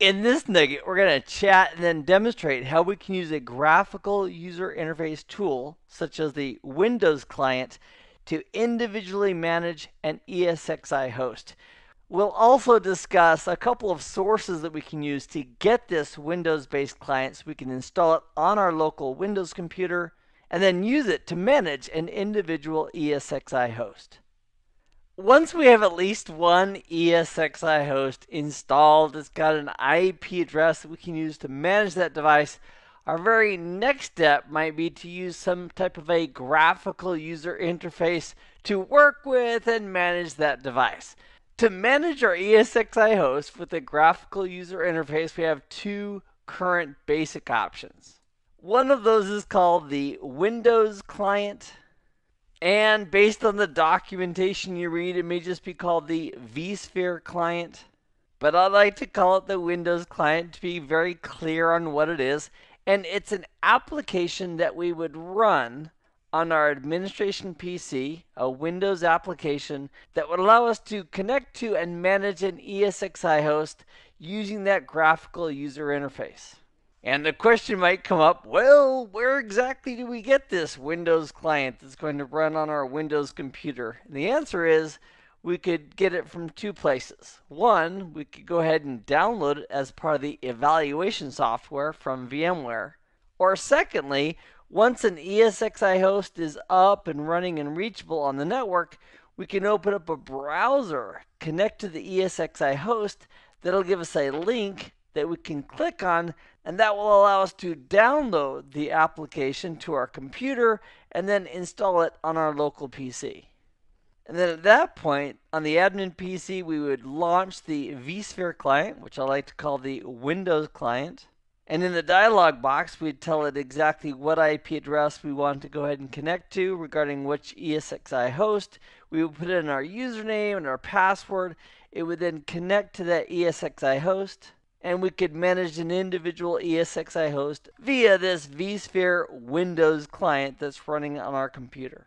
In this nugget, we're going to chat and then demonstrate how we can use a graphical user interface tool, such as the Windows client, to individually manage an ESXi host. We'll also discuss a couple of sources that we can use to get this Windows based client so we can install it on our local Windows computer and then use it to manage an individual ESXi host once we have at least one ESXi host installed, that's got an IP address that we can use to manage that device. Our very next step might be to use some type of a graphical user interface to work with and manage that device. To manage our ESXi host with a graphical user interface, we have two current basic options. One of those is called the Windows client, and based on the documentation you read, it may just be called the vSphere client. But I like to call it the Windows client to be very clear on what it is. And it's an application that we would run on our administration PC, a Windows application that would allow us to connect to and manage an ESXi host using that graphical user interface. And the question might come up well, where exactly do we get this Windows client that's going to run on our Windows computer? And the answer is we could get it from two places. One, we could go ahead and download it as part of the evaluation software from VMware. Or secondly, once an ESXi host is up and running and reachable on the network, we can open up a browser, connect to the ESXi host, that'll give us a link that we can click on, and that will allow us to download the application to our computer and then install it on our local PC. And then at that point, on the admin PC, we would launch the vSphere client, which I like to call the Windows client. And in the dialog box, we'd tell it exactly what IP address we want to go ahead and connect to regarding which ESXi host. We would put in our username and our password. It would then connect to that ESXi host and we could manage an individual ESXi host via this vSphere Windows client that's running on our computer.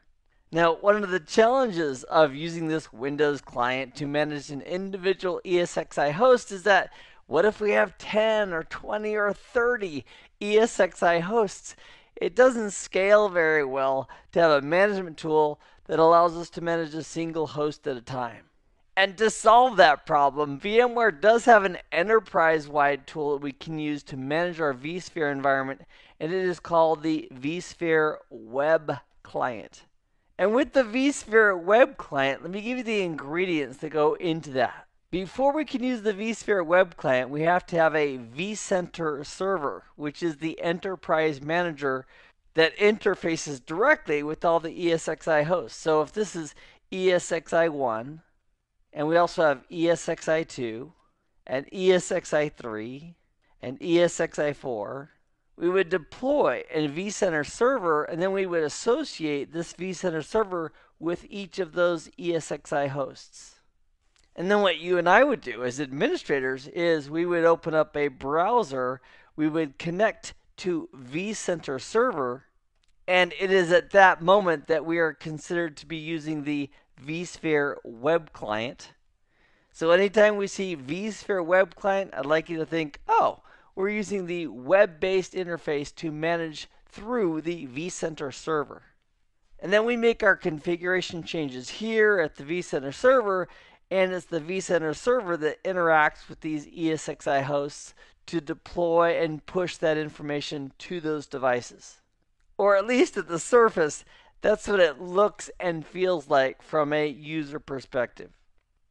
Now, one of the challenges of using this Windows client to manage an individual ESXi host is that what if we have 10 or 20 or 30 ESXi hosts? It doesn't scale very well to have a management tool that allows us to manage a single host at a time. And to solve that problem, VMware does have an enterprise wide tool that we can use to manage our vSphere environment, and it is called the vSphere Web Client. And with the vSphere Web Client, let me give you the ingredients that go into that. Before we can use the vSphere Web Client, we have to have a vCenter server, which is the enterprise manager that interfaces directly with all the ESXi hosts. So if this is ESXi1, and we also have ESXi2 and ESXi3 and ESXi4. We would deploy a vCenter server and then we would associate this vCenter server with each of those ESXi hosts. And then what you and I would do as administrators is we would open up a browser, we would connect to vCenter server, and it is at that moment that we are considered to be using the vSphere web client. So anytime we see vSphere web client, I'd like you to think, oh, we're using the web-based interface to manage through the vCenter server. And then we make our configuration changes here at the vCenter server, and it's the vCenter server that interacts with these ESXi hosts to deploy and push that information to those devices. Or at least at the surface, that's what it looks and feels like from a user perspective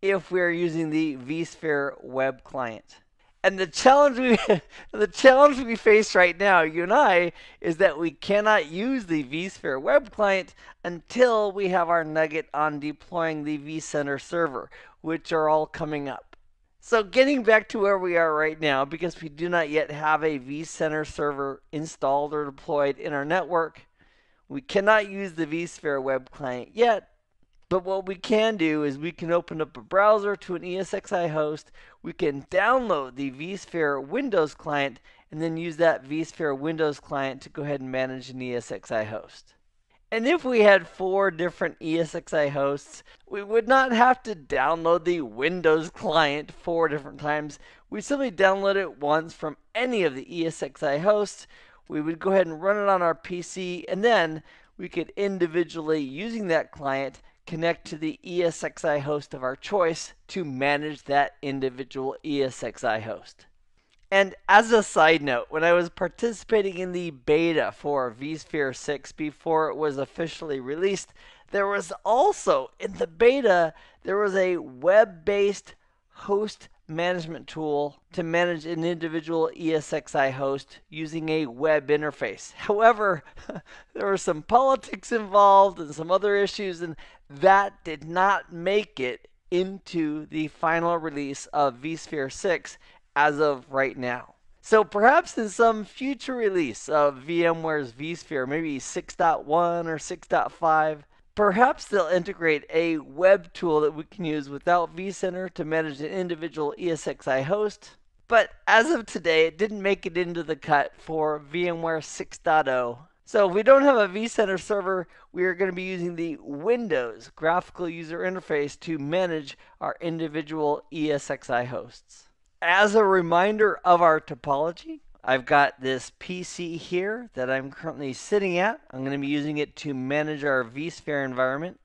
if we're using the vSphere web client. And the challenge we the challenge we face right now, you and I, is that we cannot use the vSphere web client until we have our nugget on deploying the vCenter server, which are all coming up. So getting back to where we are right now, because we do not yet have a vCenter server installed or deployed in our network, we cannot use the vSphere web client yet, but what we can do is we can open up a browser to an ESXi host, we can download the vSphere Windows client, and then use that vSphere Windows client to go ahead and manage an ESXi host. And if we had four different ESXi hosts, we would not have to download the Windows client four different times. We simply download it once from any of the ESXi hosts. We would go ahead and run it on our PC, and then we could individually, using that client, connect to the ESXi host of our choice to manage that individual ESXi host. And as a side note, when I was participating in the beta for vSphere 6 before it was officially released, there was also in the beta there was a web-based host management tool to manage an individual ESXi host using a web interface. However, there were some politics involved and some other issues, and that did not make it into the final release of vSphere 6 as of right now. So perhaps in some future release of VMware's vSphere, maybe 6.1 or 6.5, perhaps they'll integrate a web tool that we can use without vCenter to manage an individual ESXi host. But as of today, it didn't make it into the cut for VMware 6.0. So if we don't have a vCenter server, we are going to be using the Windows graphical user interface to manage our individual ESXi hosts as a reminder of our topology, I've got this PC here that I'm currently sitting at. I'm going to be using it to manage our vSphere environment.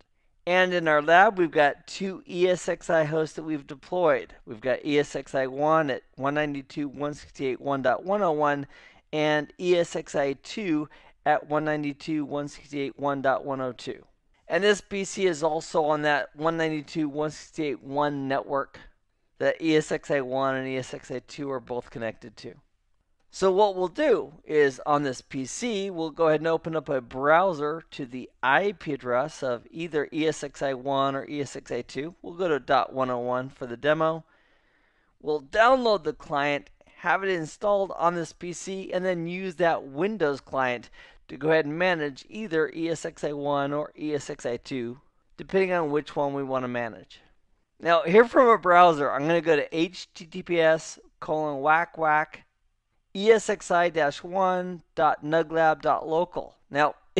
And in our lab, we've got two ESXi hosts that we've deployed. We've got ESXi1 at 192.168.1.101 and ESXi2 at 192.168.1.102. And this PC is also on that 192.168.1 network that ESXi1 and ESXi2 are both connected to. So what we'll do is on this PC, we'll go ahead and open up a browser to the IP address of either ESXi1 or ESXi2. We'll go to .101 for the demo. We'll download the client, have it installed on this PC, and then use that Windows client to go ahead and manage either ESXi1 or ESXi2, depending on which one we want to manage. Now, here from a browser, I'm going to go to https colon whack whack esxi-1.nuglab.local. Now,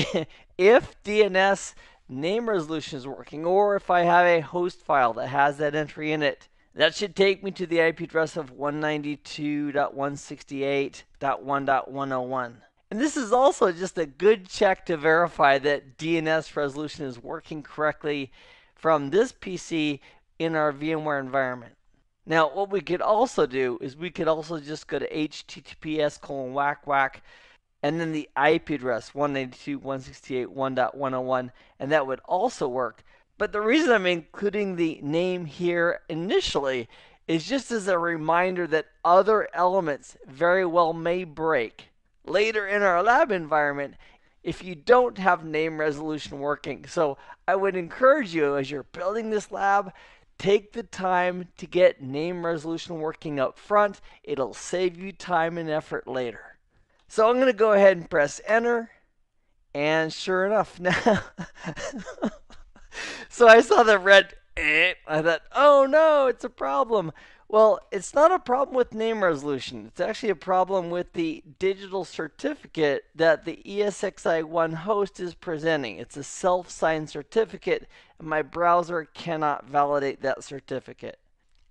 if DNS name resolution is working, or if I have a host file that has that entry in it, that should take me to the IP address of 192.168.1.101. And this is also just a good check to verify that DNS resolution is working correctly from this PC in our VMware environment. Now, what we could also do is we could also just go to https colon whack whack and then the IP address 192.168.1.101 and that would also work. But the reason I'm including the name here initially is just as a reminder that other elements very well may break later in our lab environment if you don't have name resolution working. So I would encourage you as you're building this lab Take the time to get name resolution working up front. It'll save you time and effort later. So I'm going to go ahead and press enter. And sure enough, now. so I saw the red. Eh, I thought, oh no, it's a problem. Well, it's not a problem with name resolution. It's actually a problem with the digital certificate that the ESXi1 host is presenting. It's a self signed certificate, and my browser cannot validate that certificate.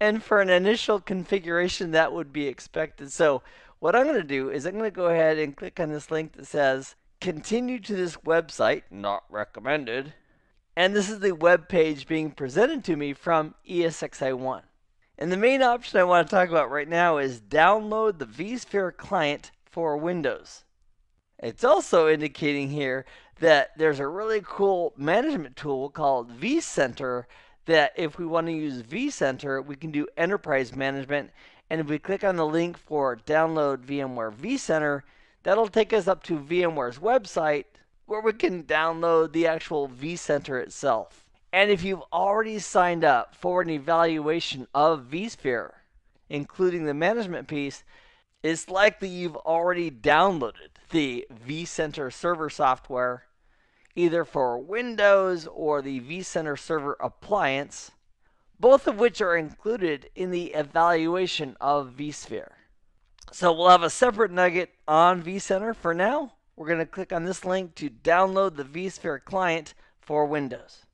And for an initial configuration, that would be expected. So, what I'm going to do is I'm going to go ahead and click on this link that says continue to this website, not recommended. And this is the web page being presented to me from ESXi1. And the main option I want to talk about right now is download the vSphere client for Windows. It's also indicating here that there's a really cool management tool called vCenter that if we want to use vCenter, we can do enterprise management. And if we click on the link for download VMware vCenter, that'll take us up to VMware's website where we can download the actual vCenter itself. And if you've already signed up for an evaluation of vSphere, including the management piece, it's likely you've already downloaded the vCenter server software, either for Windows or the vCenter server appliance, both of which are included in the evaluation of vSphere. So we'll have a separate nugget on vCenter for now. We're going to click on this link to download the vSphere client for Windows.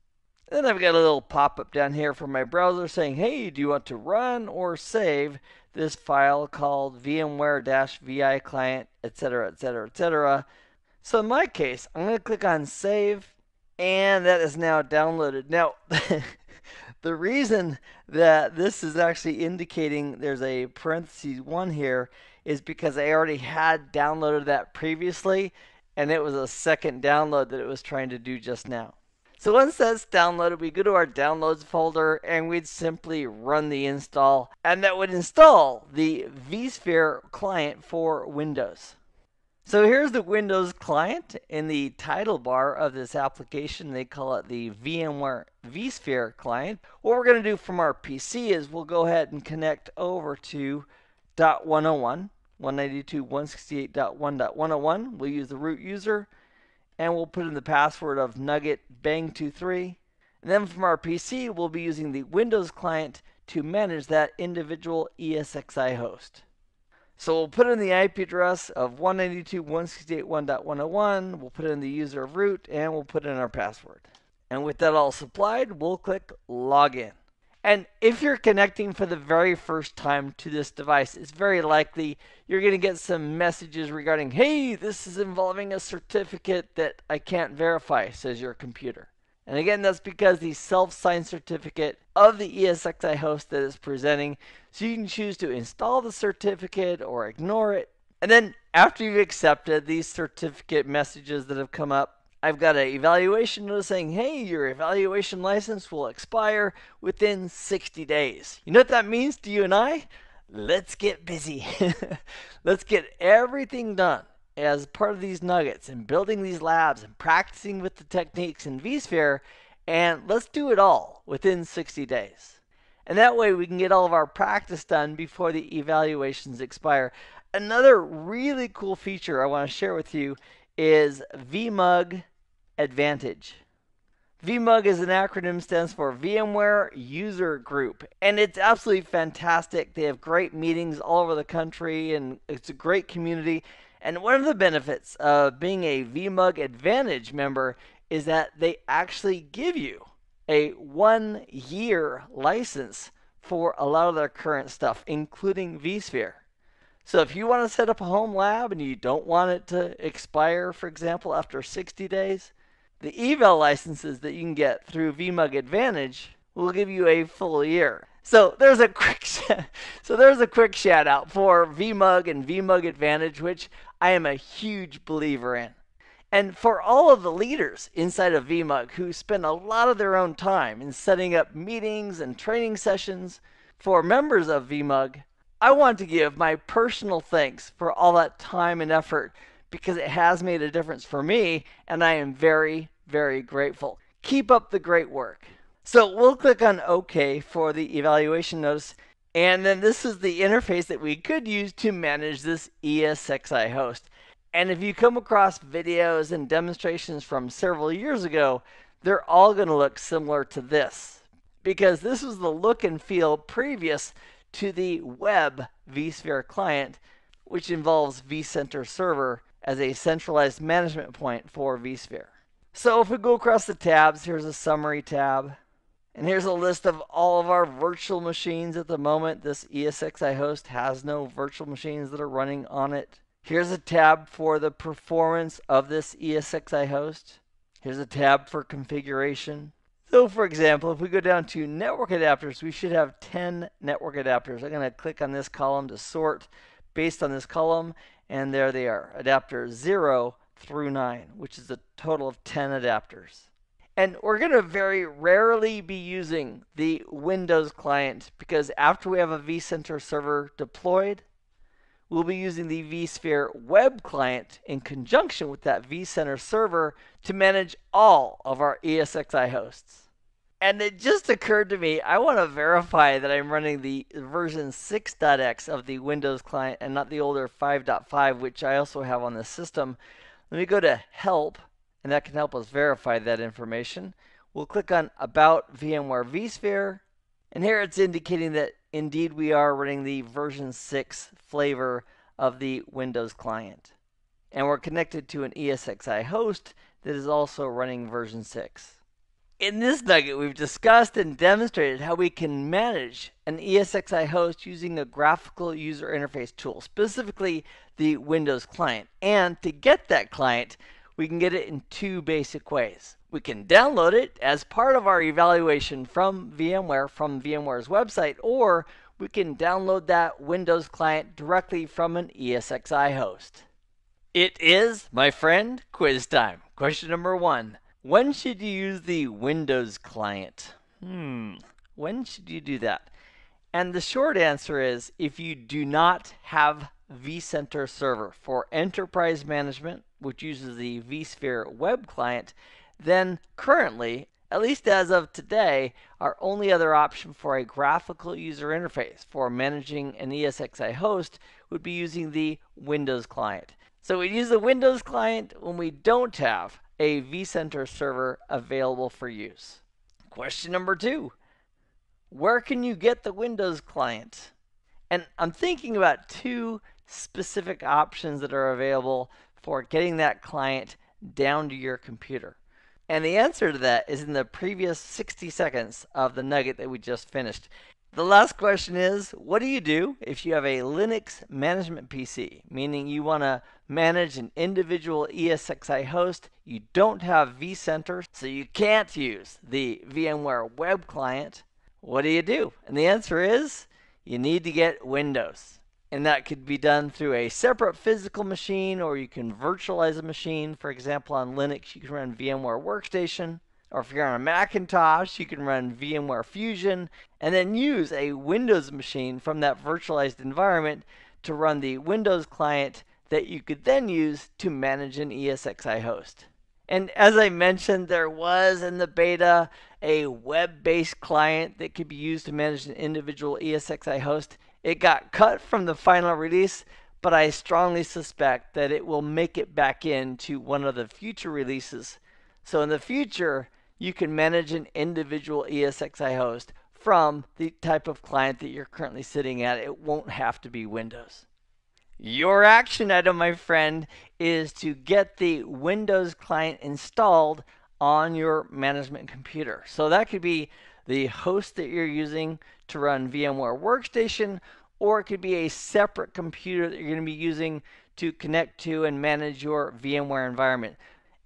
Then I've got a little pop-up down here from my browser saying, hey, do you want to run or save this file called VMware-VI client, etc., etc., etc. So in my case, I'm going to click on save, and that is now downloaded. Now, the reason that this is actually indicating there's a parentheses one here is because I already had downloaded that previously, and it was a second download that it was trying to do just now. So once that's downloaded, we go to our downloads folder and we'd simply run the install, and that would install the vSphere client for Windows. So here's the Windows client in the title bar of this application. They call it the VMware vSphere client. What we're going to do from our PC is we'll go ahead and connect over to .101, 192.168.1.101. We'll use the root user and we'll put in the password of nugget bang23. And then from our PC, we'll be using the Windows client to manage that individual ESXi host. So we'll put in the IP address of 192.168.1.101, we'll put in the user of root, and we'll put in our password. And with that all supplied, we'll click Login. And if you're connecting for the very first time to this device, it's very likely you're going to get some messages regarding, hey, this is involving a certificate that I can't verify, says your computer. And again, that's because the self-signed certificate of the ESXi host that is presenting. So you can choose to install the certificate or ignore it. And then after you've accepted these certificate messages that have come up, I've got an evaluation notice saying, hey, your evaluation license will expire within 60 days. You know what that means to you and I? Let's get busy. Let's get everything done as part of these nuggets and building these labs and practicing with the techniques in vSphere, and let's do it all within 60 days. And that way we can get all of our practice done before the evaluations expire. Another really cool feature I want to share with you is VMUG Advantage. VMUG is an acronym stands for VMware User Group, and it's absolutely fantastic. They have great meetings all over the country, and it's a great community. And one of the benefits of being a VMUG Advantage member is that they actually give you a one year license for a lot of their current stuff, including vSphere. So if you want to set up a home lab and you don't want it to expire, for example, after 60 days, the eval licenses that you can get through VMUG Advantage will give you a full year. So there's a quick so there's a quick shout out for VMUG and VMUG Advantage, which I am a huge believer in. And for all of the leaders inside of VMUG who spend a lot of their own time in setting up meetings and training sessions for members of VMUG, I want to give my personal thanks for all that time and effort because it has made a difference for me, and I am very, very grateful. Keep up the great work. So we'll click on OK for the evaluation notice. And then this is the interface that we could use to manage this ESXi host. And if you come across videos and demonstrations from several years ago, they're all going to look similar to this. Because this was the look and feel previous to the web vSphere client, which involves vCenter Server as a centralized management point for vSphere. So if we go across the tabs, here's a summary tab. And here's a list of all of our virtual machines at the moment. This ESXi host has no virtual machines that are running on it. Here's a tab for the performance of this ESXi host. Here's a tab for configuration. So for example, if we go down to network adapters, we should have 10 network adapters. I'm going to click on this column to sort based on this column, and there they are, adapter 0 through 9, which is a total of 10 adapters. And we're going to very rarely be using the Windows client because after we have a vCenter server deployed, we'll be using the vSphere web client in conjunction with that vCenter server to manage all of our ESXi hosts. And it just occurred to me, I want to verify that I'm running the version 6.x of the Windows client and not the older 5.5, which I also have on the system. Let me go to Help and that can help us verify that information. We'll click on About VMware vSphere, and here it's indicating that indeed we are running the version 6 flavor of the Windows client. and we're connected to an ESXi host that is also running version 6. In this nugget, we've discussed and demonstrated how we can manage an ESXi host using a graphical user interface tool, specifically the Windows client. And to get that client, we can get it in two basic ways. We can download it as part of our evaluation from VMware from VMware's website, or we can download that Windows client directly from an ESXi host. It is, my friend, quiz time. Question number one When should you use the Windows client? Hmm, when should you do that? And the short answer is if you do not have vCenter Server for enterprise management, which uses the vSphere web client, then currently, at least as of today, our only other option for a graphical user interface for managing an ESXi host would be using the Windows client. So we use the Windows client when we don't have a vCenter server available for use. Question number two Where can you get the Windows client? And I'm thinking about two specific options that are available for getting that client down to your computer. And the answer to that is in the previous 60 seconds of the nugget that we just finished. The last question is what do you do if you have a Linux management PC, meaning you want to manage an individual ESXi host? You don't have vCenter, so you can't use the VMware web client. What do you do? And the answer is you need to get Windows. And that could be done through a separate physical machine, or you can virtualize a machine. For example, on Linux, you can run VMware Workstation. Or if you're on a Macintosh, you can run VMware Fusion and then use a Windows machine from that virtualized environment to run the Windows client that you could then use to manage an ESXi host. And as I mentioned, there was in the beta a web based client that could be used to manage an individual ESXi host. It got cut from the final release, but I strongly suspect that it will make it back into one of the future releases. So in the future, you can manage an individual ESXi host from the type of client that you're currently sitting at. It won't have to be Windows. Your action item, my friend, is to get the Windows client installed on your management computer. So that could be the host that you're using to run VMware Workstation, or it could be a separate computer that you're going to be using to connect to and manage your VMware environment.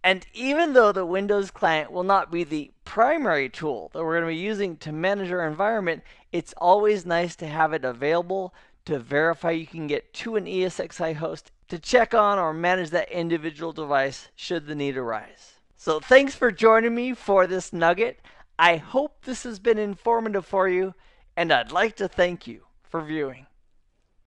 And even though the Windows client will not be the primary tool that we're going to be using to manage our environment, it's always nice to have it available to verify you can get to an ESXi host to check on or manage that individual device should the need arise. So thanks for joining me for this nugget. I hope this has been informative for you, and I'd like to thank you for viewing.